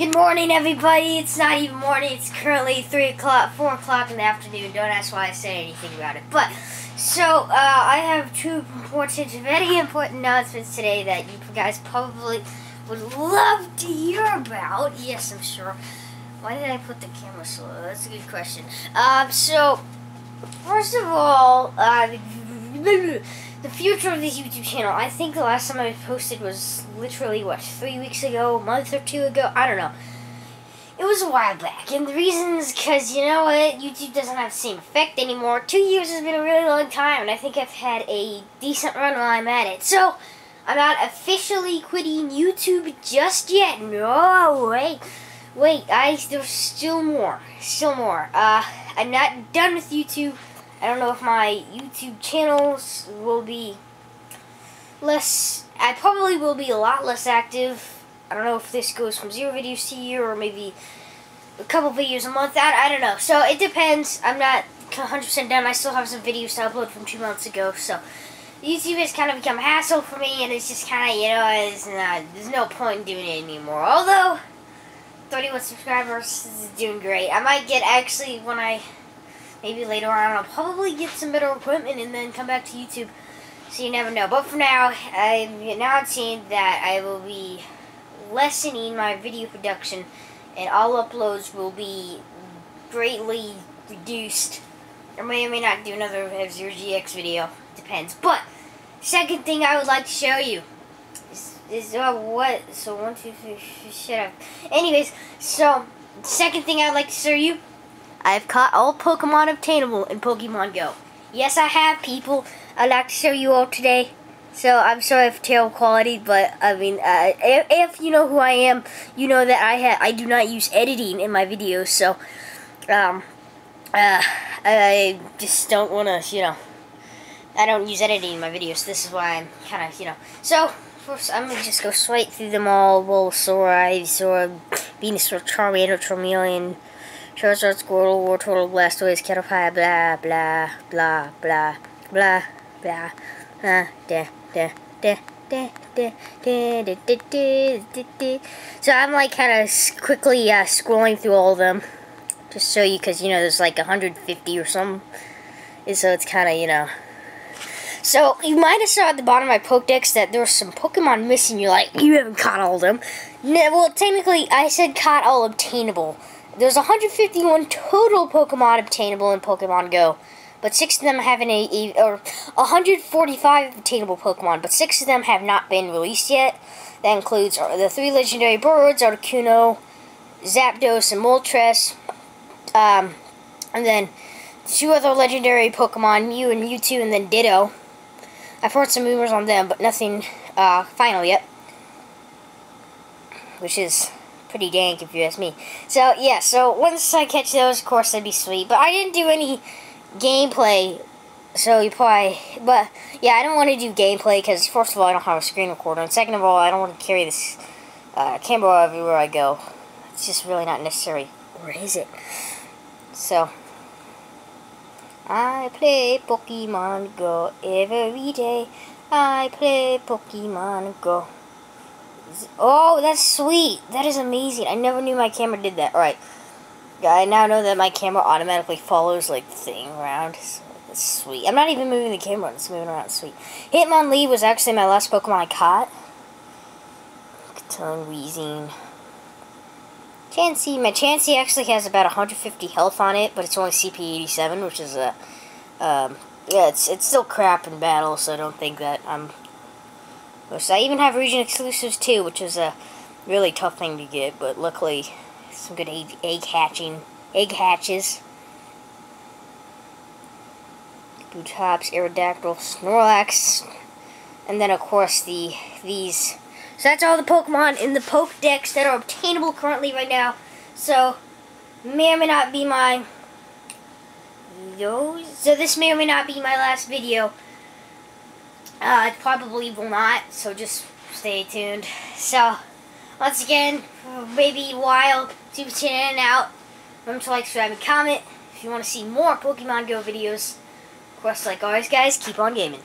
Good morning, everybody. It's not even morning. It's currently 3 o'clock, 4 o'clock in the afternoon. Don't ask why I say anything about it. But, so, uh, I have two important, very important announcements today that you guys probably would love to hear about. Yes, I'm sure. Why did I put the camera slow? That's a good question. Um, so, first of all, uh, the future of this YouTube channel. I think the last time I posted was literally, what, three weeks ago, a month or two ago? I don't know. It was a while back, and the reason is because, you know what, YouTube doesn't have the same effect anymore. Two years has been a really long time, and I think I've had a decent run while I'm at it. So, I'm not officially quitting YouTube just yet. No, wait. Wait, guys, there's still more. Still more. Uh, I'm not done with YouTube. I don't know if my YouTube channels will be less, I probably will be a lot less active. I don't know if this goes from zero videos to a year or maybe a couple videos a month. I, I don't know. So it depends. I'm not 100% done. I still have some videos to upload from two months ago. So YouTube has kind of become a hassle for me and it's just kind of, you know, not, there's no point in doing it anymore. Although, 31 subscribers is doing great. I might get actually when I maybe later on I'll probably get some better equipment and then come back to YouTube. So you never know. But for now, I'm announcing that I will be lessening my video production and all uploads will be greatly reduced. I may or may not do another F-Zero GX video. Depends. But, second thing I would like to show you is, is uh, what? So, one, two, three, shut up. Anyways, so, second thing I'd like to show you I've caught all Pokemon obtainable in Pokemon Go. Yes, I have, people. I'd like to show you all today. So, I'm sorry for terrible quality, but, I mean, uh, if, if, you know who I am, you know that I ha I do not use editing in my videos, so, um, uh, I just don't want to, you know, I don't use editing in my videos, this is why I'm kind of, you know, so, first, I'm to just go straight through them all, Bulbasaur, Ivysaur, Venusaur, Charmander, Charmeleon, Charizard, Squirtle, Wartortle, Blastoise, Caterpie, blah, blah, blah, blah, blah, blah, blah, da, da, da. So I'm like kind of quickly uh, scrolling through all of them, just so you, because you know there's like 150 or some, and so it's kind of you know. So you might have saw at the bottom of my Pokedex that there was some Pokemon missing. You're like, you haven't caught all of them. No, well, technically I said caught all obtainable. There's 151 total Pokemon obtainable in Pokemon Go, but six of them have an a, or 145 obtainable Pokemon, but six of them have not been released yet. That includes the three legendary birds, Articuno, Zapdos, and Moltres. Um, and then two other legendary Pokemon, Mew and Mewtwo, and then Ditto. I've heard some rumors on them, but nothing uh, final yet. Which is pretty dank if you ask me. So, yeah, so once I catch those, of course, that'd be sweet. But I didn't do any gameplay, so you probably... But, yeah, I don't want to do gameplay because, first of all, I don't have a screen recorder. And second of all, I don't want to carry this uh, camera everywhere I go. It's just really not necessary. Or is it? So... I play Pokemon Go every day. I play Pokemon Go. Oh, that's sweet. That is amazing. I never knew my camera did that. Alright. I now know that my camera automatically follows, like, the thing around. That's sweet. I'm not even moving the camera. It's moving around. Sweet. Hitmonlee was actually my last Pokemon I caught. Tongue Weezing. Chansey. My Chansey actually has about 150 health on it, but it's only CP 87, which is a... Um, yeah, it's, it's still crap in battle, so I don't think that I'm so I even have region exclusives too, which is a really tough thing to get, but luckily some good egg, egg hatching, egg hatches. Kabutops, Aerodactyl, Snorlax, and then of course the these. So that's all the Pokemon in the Pokedex that are obtainable currently right now. So may or may not be my those. So this may or may not be my last video. Uh, probably will not, so just stay tuned. So, once again, maybe while to tune in and out, remember to like, subscribe, and comment. If you want to see more Pokemon Go videos, of course, like always, guys, keep on gaming.